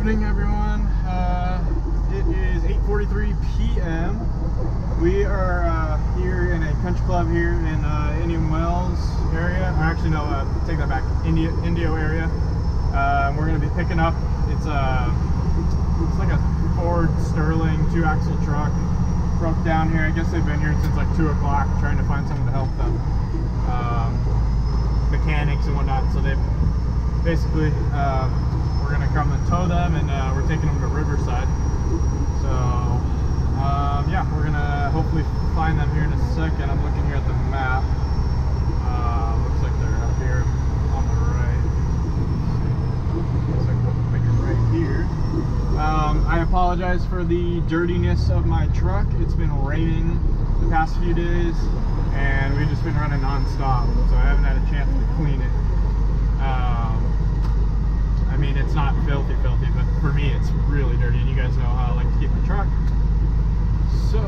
evening, everyone. Uh, it is 8:43 p.m. We are uh, here in a country club here in uh, Indian Wells area. Or actually, no, uh, take that back. India, Indio area. Uh, we're going to be picking up. It's a, it's like a Ford Sterling two-axle truck. Broke down here. I guess they've been here since like two o'clock, trying to find someone to help them. Um, mechanics and whatnot. So they've basically. Uh, we're gonna come and tow them and uh, we're taking them to Riverside. So um, yeah, we're gonna hopefully find them here in a second. I'm looking here at the map. Uh, looks like they're up here on the right. Looks like we'll make it right here. Um, I apologize for the dirtiness of my truck. It's been raining the past few days and we've just been running non-stop, so I haven't had a chance to clean it. I mean, it's not filthy, filthy, but for me, it's really dirty. And you guys know how I like to keep my truck. So,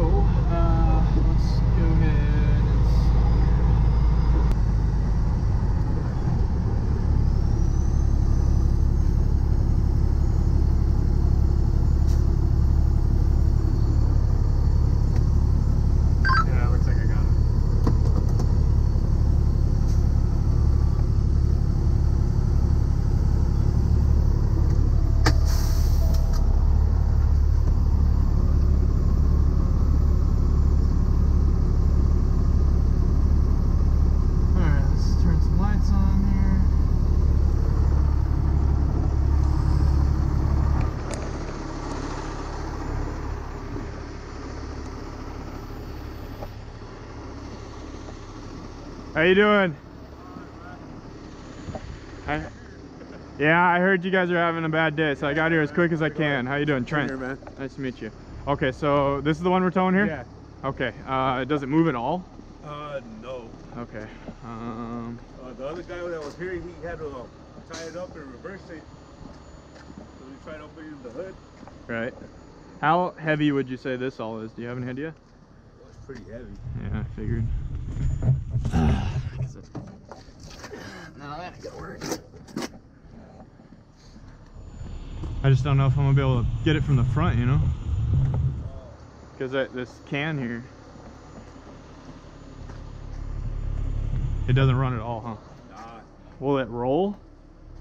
uh, let's go ahead and Yeah, looks like I got it. Alright, let's turn some lights on here. How you doing? I, yeah, I heard you guys are having a bad day, so I got here as quick as I can. How you doing, Trent? Here, man. Nice to meet you. Okay, so this is the one we're towing here? Yeah. Okay, uh, does it move at all? Uh, no. Okay. Um, Uh, the other guy that was here, he had to uh, tie it up and reverse it. So we tried opening the hood. right. How heavy would you say this all is? Do you have any idea? It was pretty heavy. Yeah, I figured. Now that ain't gonna work. I just don't know if I'm gonna be able to get it from the front, you know? Because this can here, it doesn't run at all, huh? Nah. Will it roll?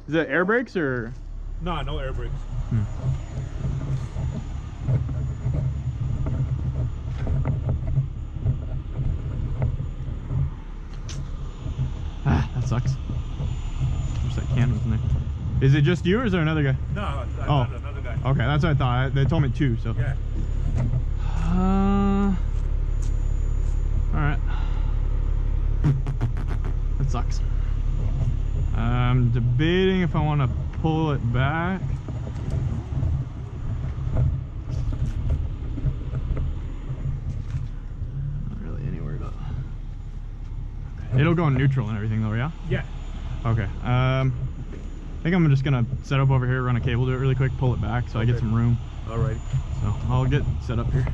Is it air brakes or? Nah, no air brakes. Ah, that sucks. Can was in there. Is it just you or is there another guy? No, I Oh. another guy. Okay, that's what I thought. They told me two, so. Yeah. Uh, all right. That sucks. I'm debating if I want to pull it back. Not really anywhere to. It'll go in neutral and everything though, yeah? Yeah. Okay. Um, I think I'm just gonna set up over here, run a cable to it really quick, pull it back so I get some room. Alrighty. So I'll get set up here.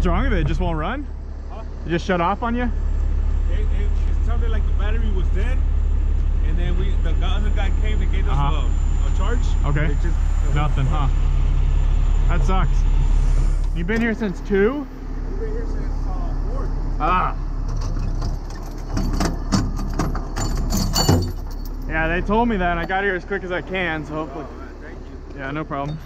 What's wrong with it? It just won't run? Huh? It just shut off on you? It, it, sounded like the battery was dead. And then we, the other guy came and gave us Uh-huh. a, a charge. Okay. It just, it Nothing, huh? That sucks. You've been here since two? We've been here since uh, four. Ah. Yeah, they told me that and I got here as quick as I can, so Oh, hopefully. man, thank you. Yeah, no problem.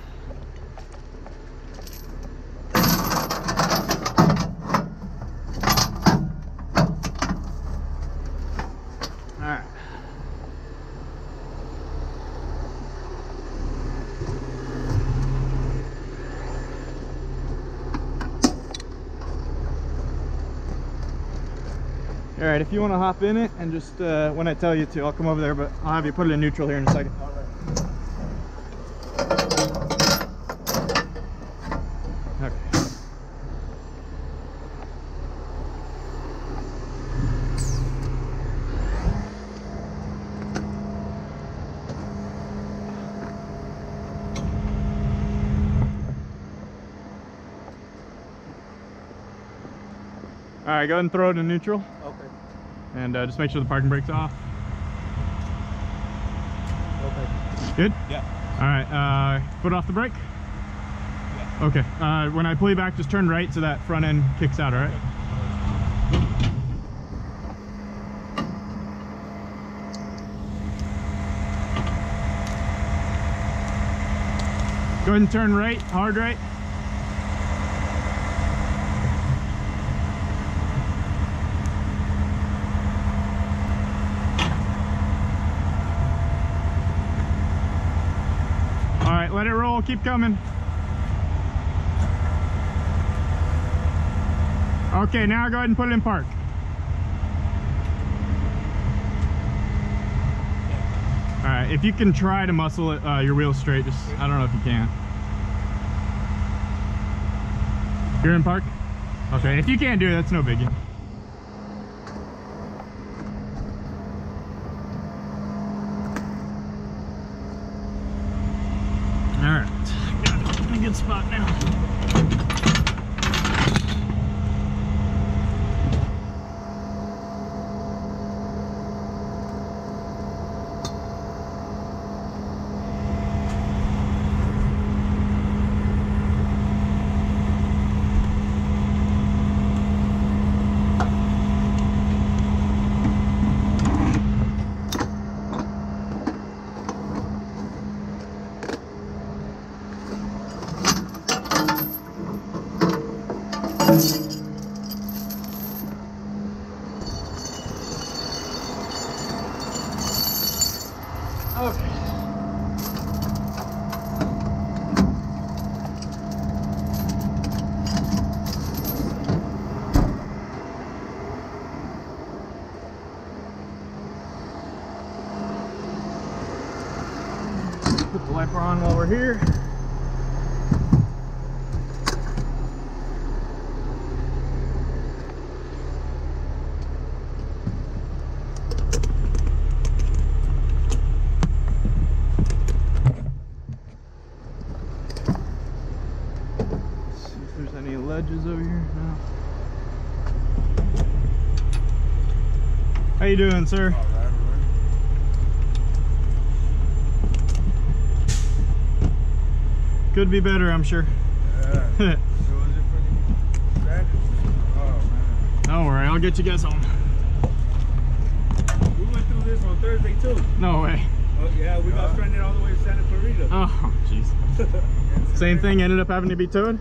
All right, if you want to hop in it and just uh, when I tell you to, I'll come over there, but I'll have you put it in neutral here in a second. All right. Go ahead and throw it in neutral. And uh, just make sure the parking brake's off. Okay. Good? Yeah. All right, uh, foot off the brake. Okay, uh, when I pull you back, just turn right so that front end kicks out, all right? Go ahead and turn right, hard right. All right, let it roll, keep coming. Okay, now go ahead and put it in park. All right, if you can try to muscle it, uh, your wheels straight, just, I don't know if you can. You're in park? Okay, if you can't do it, that's no biggie. Put the wiper on while we're here. See if there's any ledges over here. No. How you doing, sir? All right, all Could be better, I'm sure. Yeah. So is it for the Saturday? Oh man. Don't worry, I'll get you guys home. We went through this on Thursday too. No way. Oh yeah, we got stranded all the way to Santa Clarita. Oh, jeez. Same thing ended up having to be towed?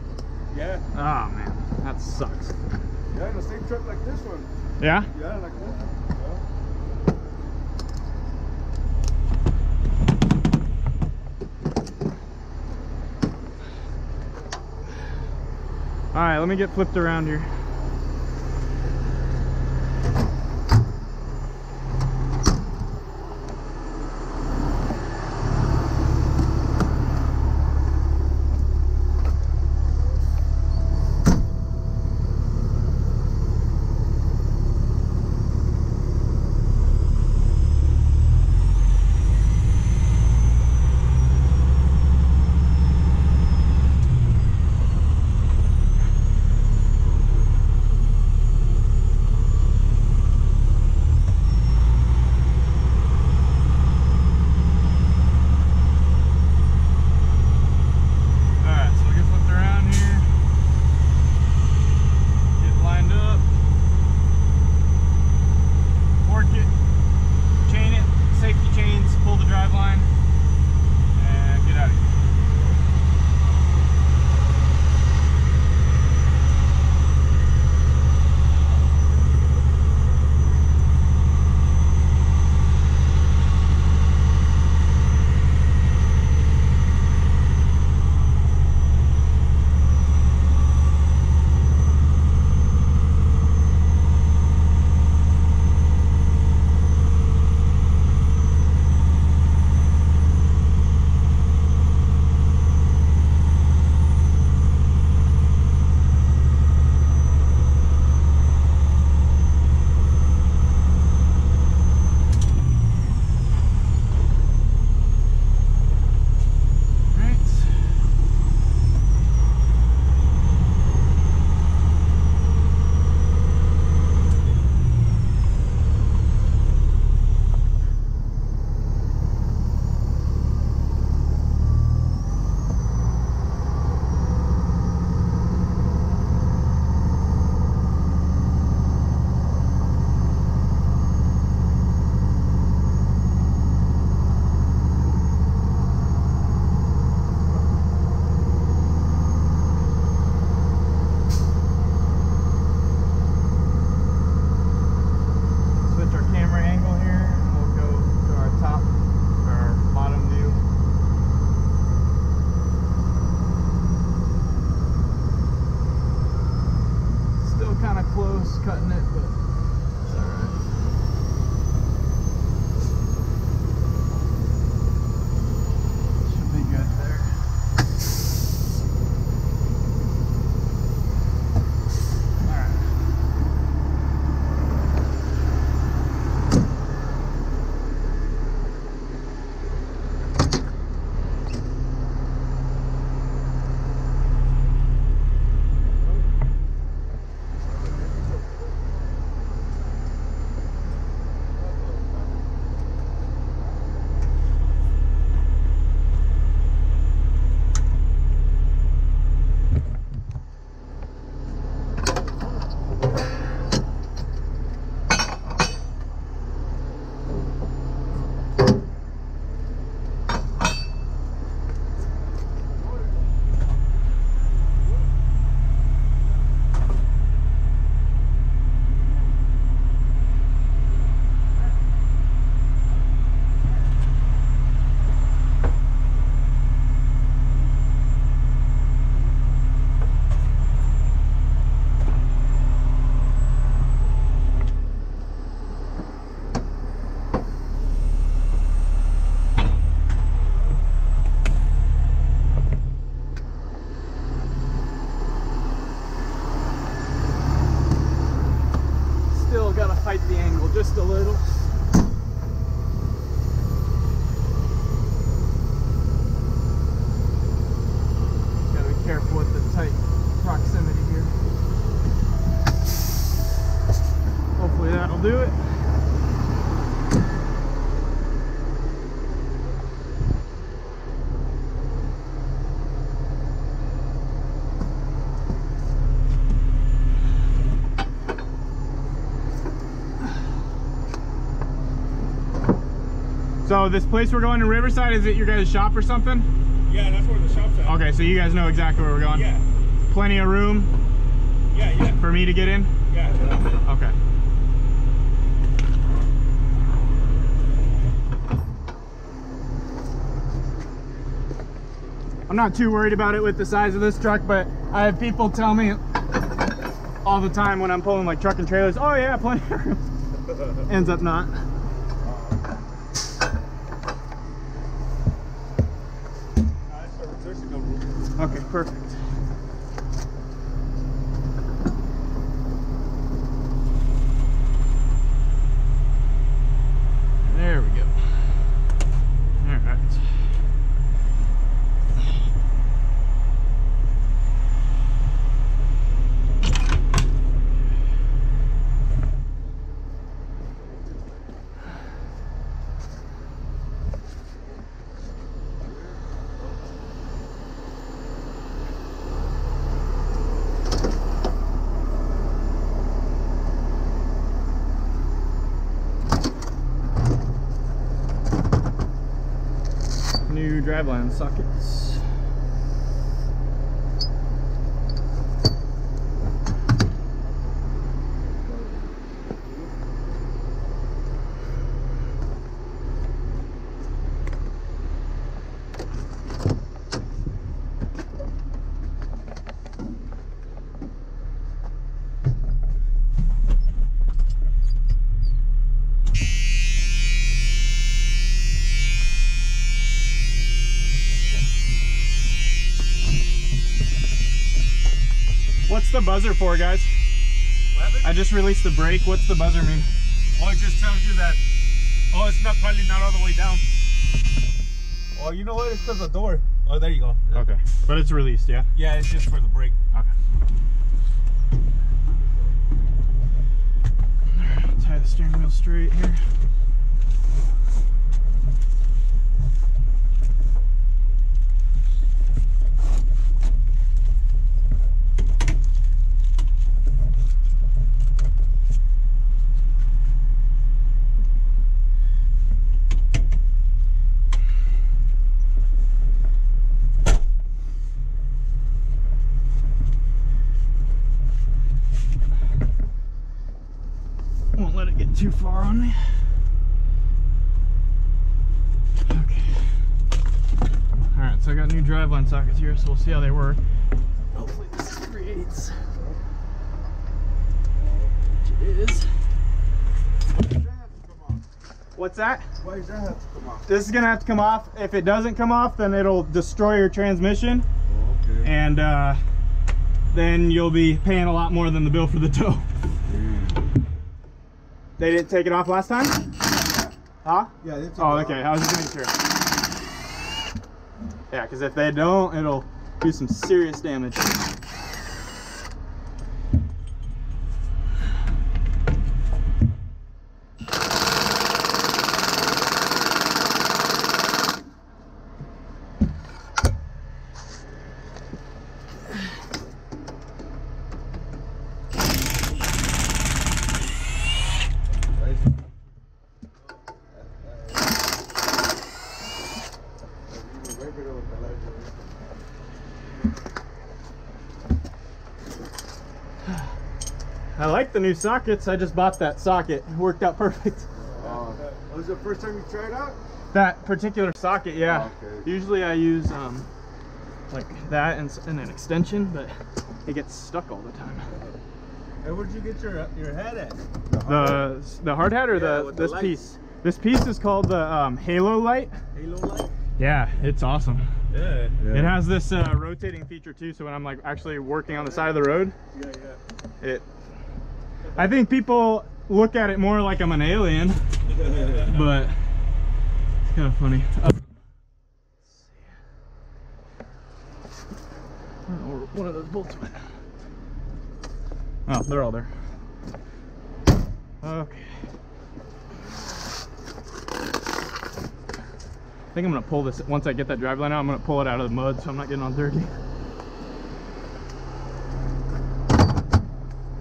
Yeah. Oh, man. That sucks. Yeah, in the same truck like this one. Yeah? Yeah, like this one. All right, let me get flipped around here. So this place we're going to Riverside, is it your guys' shop or something? Yeah, that's where the shop's at. Okay, so you guys know exactly where we're going? Yeah, Plenty of room yeah, yeah, for me to get in? yeah. Okay. I'm not too worried about it with the size of this truck, but I have people tell me all the time when I'm pulling like truck and trailers, oh yeah, plenty of room. Ends up not. That's where there's no room. Okay, perfect. There we go. All right. New driveline sockets. What's the buzzer for, guys? What? I just released the brake. What's the buzzer mean? Oh, it just tells you that. Oh, it's not probably not all the way down. Oh, you know what? It's because the door. Oh, there you go. Okay. But it's released, yeah? Yeah, it's just for the brake. Okay. Tie the steering wheel straight here. Won't let it get too far on me. Okay. Alright, so I got new driveline sockets here, so we'll see how they work. Hopefully this is 3 eighths. Which it is. What's that? Why does that have to come off? This is gonna have to come off. If it doesn't come off, then it'll destroy your transmission, Oh, okay. and uh, then you'll be paying a lot more than the bill for the tow. They didn't take it off last time? Huh? Yeah, it's Oh, okay. I was just making sure. Yeah, because if they don't, it'll do some serious damage. I like the new sockets. I just bought that socket. It worked out perfect. was it the first time you tried out? That particular socket, yeah. Okay. Usually I use um, like that and, and an extension, but it gets stuck all the time. Hey, where'd you get your your head at? The the hard hat or Yeah, the with the this lights. piece? This piece is called the um, Halo light. Halo light? Yeah, it's awesome. Yeah. It has this uh, rotating feature too, so when I'm like actually working on the side of the road, Yeah, yeah. it. I think people look at it more like I'm an alien, but it's kind of funny. Uh, I don't know where one of those bolts went. Oh, they're all there. Okay. I think I'm gonna pull this, once I get that drive line out, I'm gonna pull it out of the mud so I'm not getting on dirty.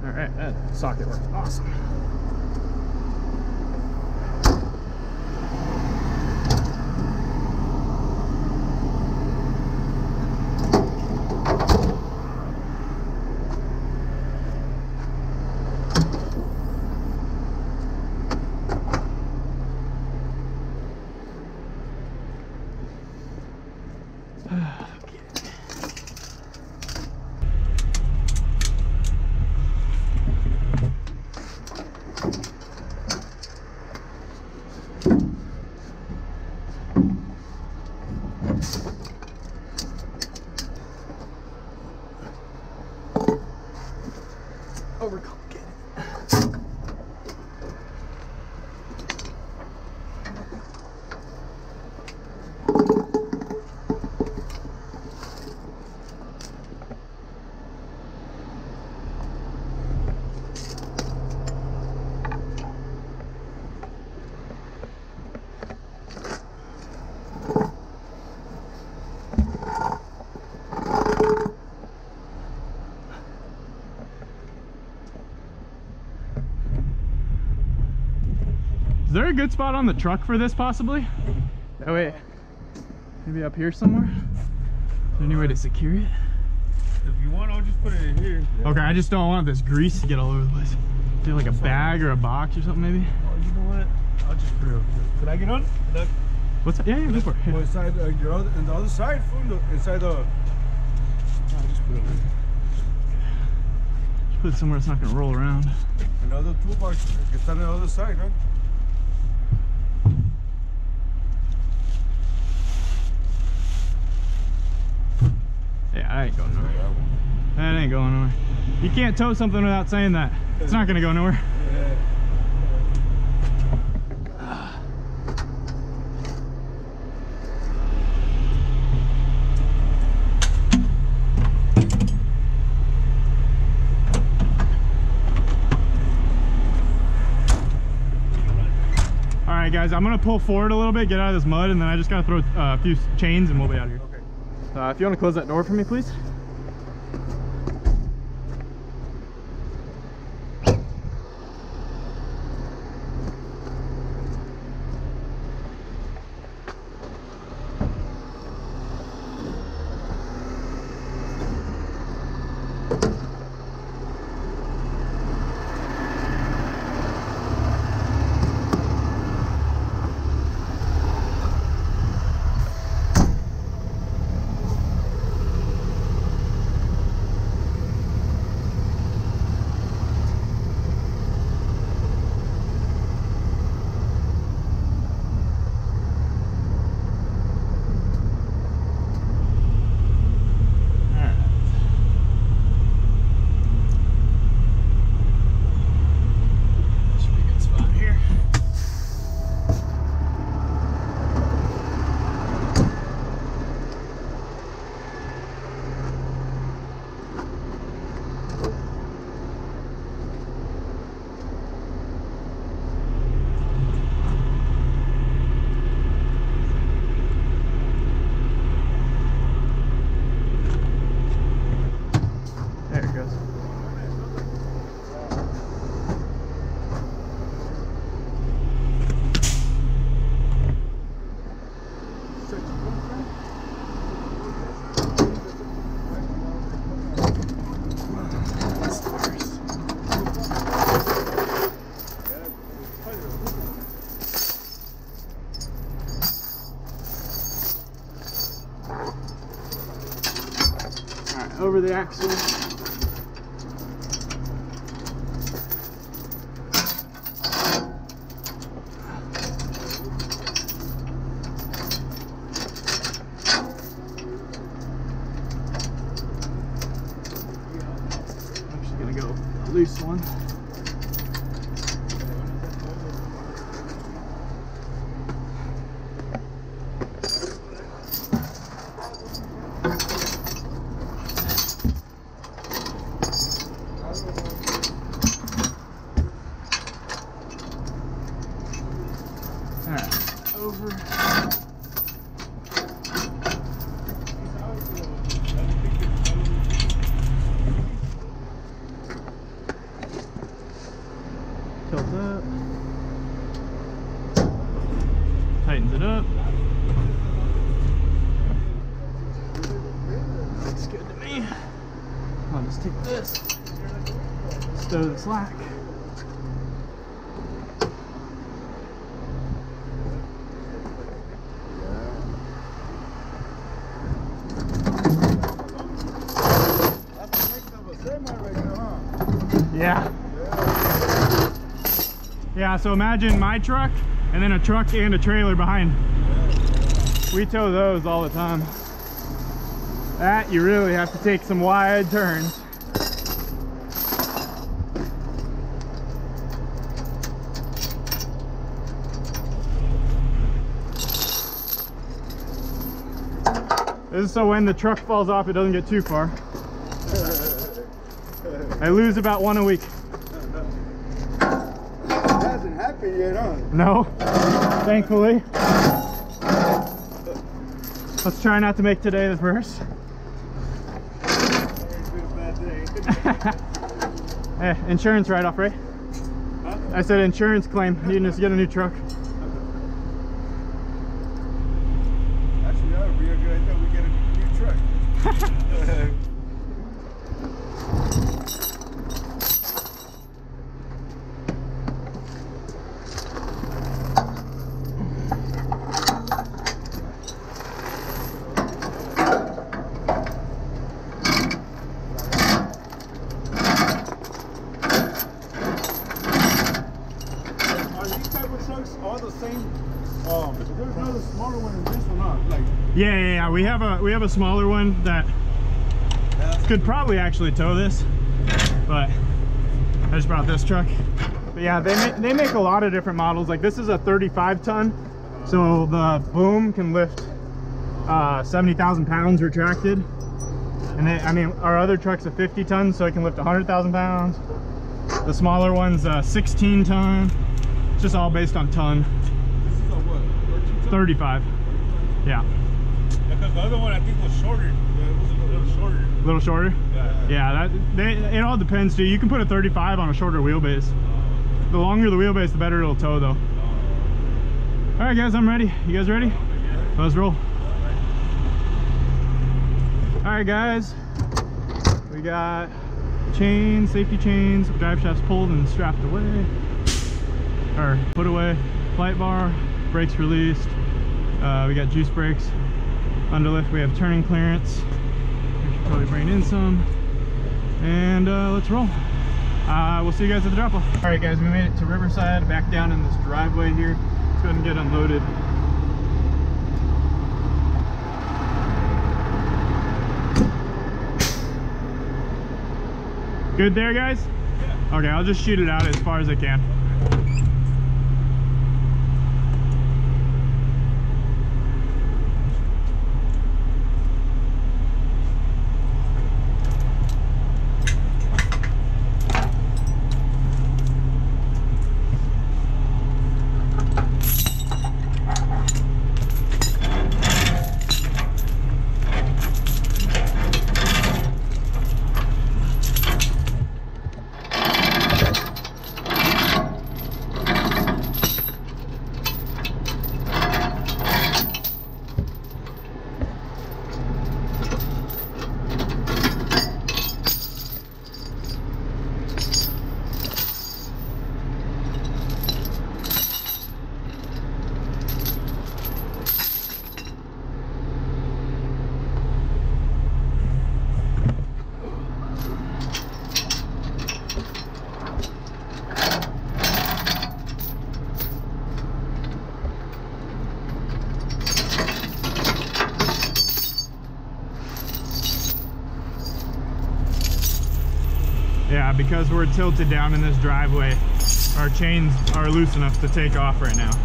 All right, that socket works awesome. A good spot on the truck for this possibly? That way, maybe up here somewhere? Is there any way to secure it? If you want, I'll just put it in here. Okay, I just don't want this grease to get all over the place. Do like a bag or a box or something maybe? Oh, you know what? I'll just put it up here. Could I get on? Look. What's that? Yeah, yeah, go for it. Well, inside, uh, your other, and the other side, food, the, inside the. I'll just put it in. Just put it somewhere it's not gonna roll around. Another toolbox. Está on the other side, huh? Yeah, I ain't going nowhere. That ain't going nowhere. You can't tow something without saying that. It's not gonna go nowhere. All right, guys, I'm gonna pull forward a little bit, get out of this mud, and then I just gotta throw a few chains and we'll be out of here. Okay. Uh, if you wanna close that door for me, please. Over the axle. I'm just gonna go a loose one. over. Tilt that. Tightens it up. Looks good to me. I'll just take this. Stow the slack. Yeah. Yeah, so imagine my truck and then a truck and a trailer behind. We tow those all the time. That you really have to take some wide turns. This is so when the truck falls off, it doesn't get too far. I lose about one a week. It hasn't happened yet, huh? No, thankfully. Let's try not to make today the first. It's been day. Eh, insurance write-off, right? Huh? I said insurance claim. You can just get a new truck. Actually, that would be a good idea. We get a new truck. Are these type of trucks all the same? Um, there's another smaller one than this one, huh? Like, Yeah, yeah, yeah. A we have a smaller one that could probably actually tow this, but I just brought this truck. But yeah, they make, they make a lot of different models. Like this is a 35 ton, so the boom can lift uh, 70,000 pounds retracted. And they, I mean, our other truck's a 50 ton, so it can lift 100,000 pounds. The smaller one's a 16 ton. It's just all based on ton. This is a what? 13 ton? 35. Yeah, Because the other one I think was shorter. Yeah, it was a A little little shorter. a little shorter. Yeah. Yeah, that they, it all depends too. You can put a 35 on a shorter wheelbase. The longer the wheelbase, the better it'll tow though. All right, guys, I'm ready. You guys ready? Let's roll. All right, guys. We got chains, safety chains, drive shafts pulled and strapped away, or put away. Flight bar, brakes released. Uh, we got juice brakes. Underlift, we have turning clearance. We should probably bring in some. And uh, let's roll. Uh, we'll see you guys at the drop off. All right, guys, we made it to Riverside, back down in this driveway here. Let's go ahead and get unloaded. Good there, guys? Okay, I'll just shoot it out as far as I can. Yeah, because we're tilted down in this driveway, our chains are loose enough to take off right now. Can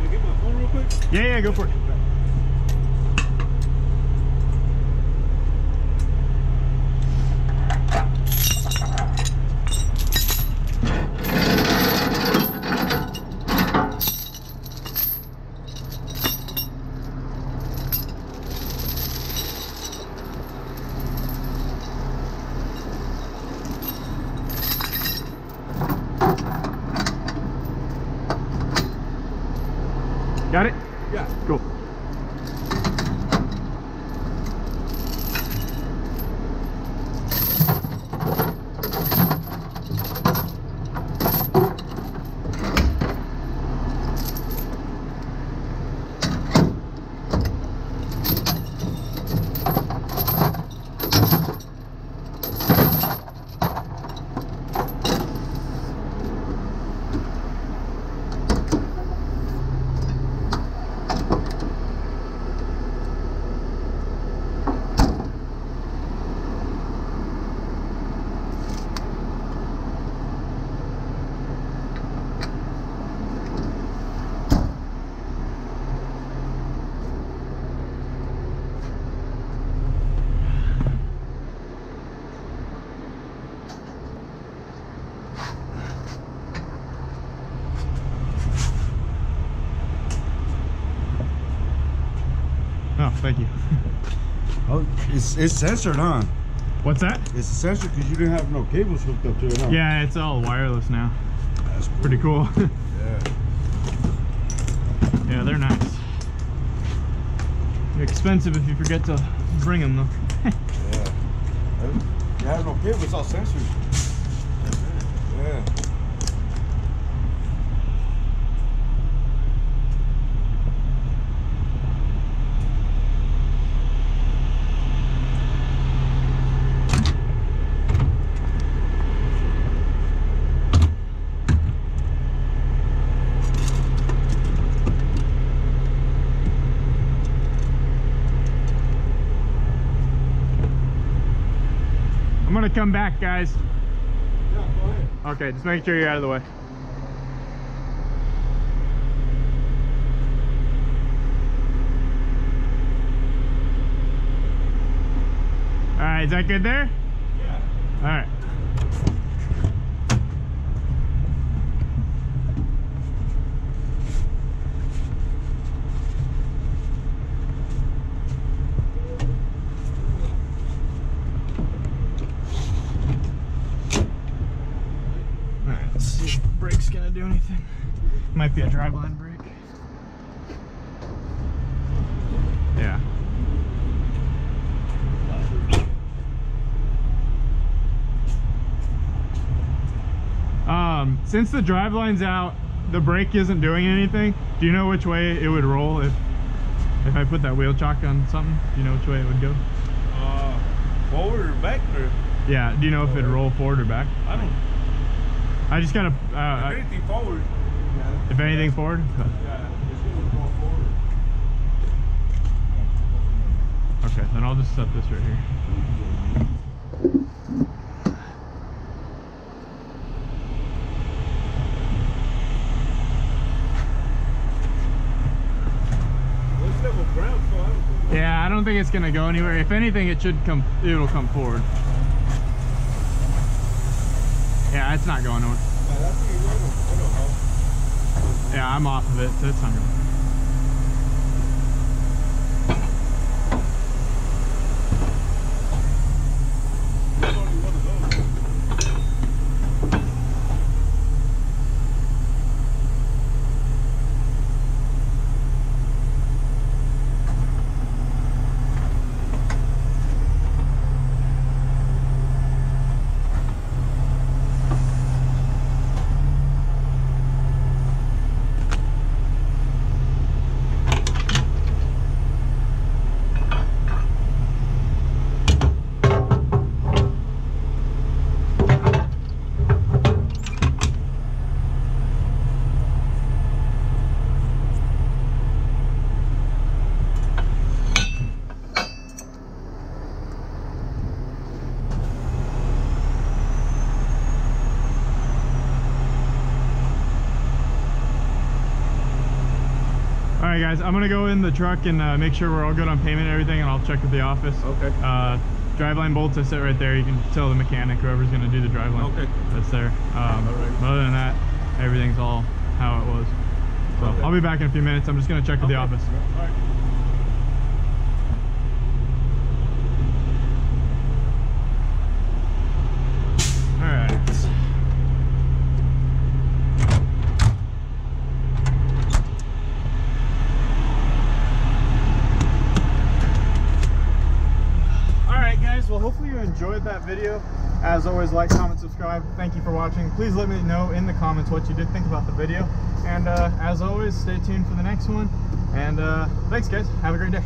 I get my phone real quick? Yeah, yeah, go for it. Got it? Yeah. Cool. Oh, thank you. Oh, it's it's censored, huh? What's that? It's censored because you didn't have no cables hooked up to it, huh? Yeah, it's all wireless now. That's Pretty cool. Yeah. yeah, they're nice. They're Expensive if you forget to bring them though. Yeah. You have no cables, it's all censored. Yeah. Gonna come back, guys. Yeah. Okay, just make sure you're out of the way. All right, is that good there? Yeah. All right. All right, let's see if the brake's gonna do anything. Might be a driveline brake. Yeah. Um, since the drive line's out, the brake isn't doing anything. Do you know which way it would roll if if I put that wheel chock on something? Do you know which way it would go? Uh, forward or back or Yeah. Do you know if it'd roll forward or back? I don't. I just gotta. Uh, If anything forward. if anything forward. Yeah. It's gonna go forward. Okay, then I'll just set this right here. Well, it's level ground, so I don't think. Yeah, I don't think it's gonna go anywhere. If anything, it should come. It'll come forward. Yeah, it's not going on. Yeah, that's what you want. I don't know. Yeah, I'm off of it, so it's not going. Guys, I'm gonna go in the truck and uh, make sure we're all good on payment and everything, and I'll check with the office. Okay. Uh, driveline bolts I sit right there. You can tell the mechanic, whoever's gonna do the driveline. Okay. That's there. Um, All right. Other than that, everything's all how it was. So Okay. I'll be back in a few minutes. I'm just gonna check with the office. All right. All right. All right, guys. Well, hopefully you enjoyed that video. As always, like, comment, subscribe. Thank you for watching. Please let me know in the comments what you did think about the video. And uh, as always, stay tuned for the next one. And uh, thanks, guys. Have a great day.